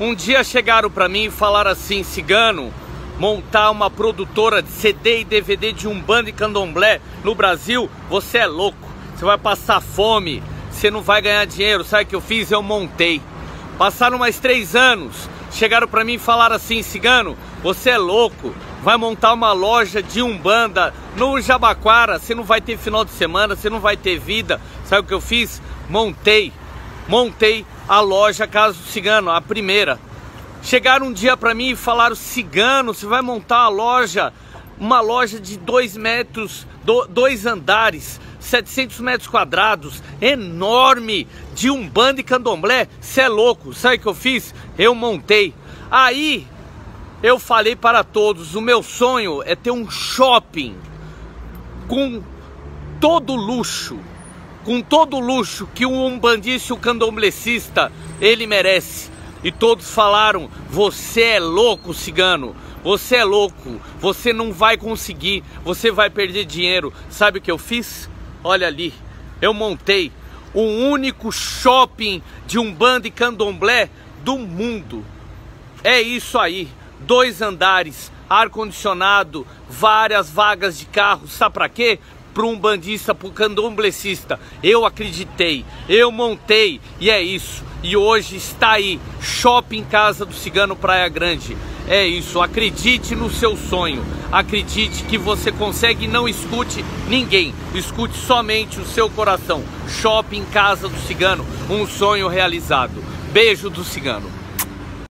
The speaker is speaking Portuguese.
Um dia chegaram para mim e falaram assim, cigano, montar uma produtora de CD e DVD de Umbanda e Candomblé no Brasil, você é louco. Você vai passar fome, você não vai ganhar dinheiro. Sabe o que eu fiz? Eu montei. Passaram mais três anos, chegaram para mim e falaram assim, cigano, você é louco, vai montar uma loja de Umbanda no Jabaquara, você não vai ter final de semana, você não vai ter vida. Sabe o que eu fiz? Montei, montei a loja Casa do Cigano, a primeira. Chegaram um dia para mim e falaram: Cigano, você vai montar a loja, uma loja de dois metros, do, dois andares, 700 metros quadrados, enorme, de um bando e candomblé. Você é louco, sabe o que eu fiz? Eu montei. Aí eu falei para todos: o meu sonho é ter um shopping com todo luxo, com todo luxo que um umbandista e candomblecista ele merece. E todos falaram: Você é louco, cigano. Você é louco. Você não vai conseguir. Você vai perder dinheiro. Sabe o que eu fiz? Olha ali. Eu montei o único shopping de Umbanda e Candomblé do mundo. É isso aí. Dois andares, ar-condicionado, várias vagas de carro. Sabe para quê? Para um bandista, para um candomblecista. Eu acreditei, eu montei e é isso. E hoje está aí, Shopping Casa do Cigano Praia Grande. É isso, acredite no seu sonho. Acredite que você consegue não escute ninguém. Escute somente o seu coração. Shopping Casa do Cigano, um sonho realizado. Beijo do Cigano.